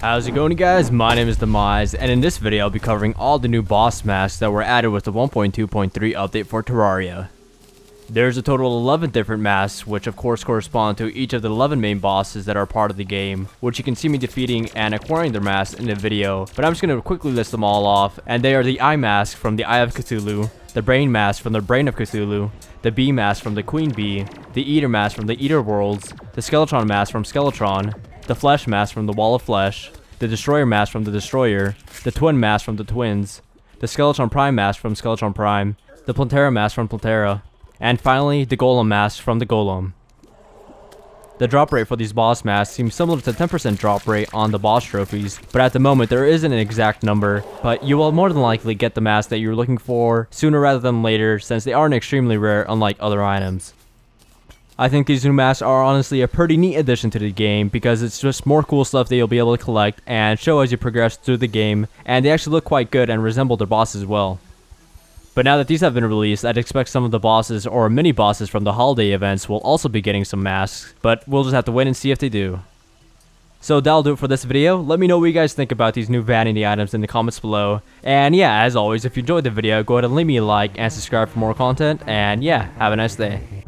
How's it going guys? My name is Demize, and in this video I'll be covering all the new boss masks that were added with the 1.2.3 update for Terraria. There's a total of 11 different masks, which of course correspond to each of the 11 main bosses that are part of the game, which you can see me defeating and acquiring their masks in the video, but I'm just going to quickly list them all off, and they are the Eye Mask from the Eye of Cthulhu, the Brain Mask from the Brain of Cthulhu, the Bee Mask from the Queen Bee, the Eater Mask from the Eater Worlds, the Skeletron Mask from Skeletron, the Flesh Mask from the Wall of Flesh, the Destroyer Mask from the Destroyer, the Twin Mask from the Twins, the Skeletron Prime Mask from Skeletron Prime, the Plantera Mask from Plantera, and finally the Golem Mask from the Golem. The drop rate for these boss masks seems similar to 10% drop rate on the boss trophies, but at the moment there isn't an exact number, but you will more than likely get the mask that you're looking for sooner rather than later since they aren't extremely rare unlike other items. I think these new masks are honestly a pretty neat addition to the game because it's just more cool stuff that you'll be able to collect and show as you progress through the game, and they actually look quite good and resemble their bosses as well. But now that these have been released, I'd expect some of the bosses or mini bosses from the holiday events will also be getting some masks, but we'll just have to wait and see if they do. So that'll do it for this video. Let me know what you guys think about these new vanity items in the comments below. And yeah, as always, if you enjoyed the video, go ahead and leave me a like and subscribe for more content. And yeah, have a nice day.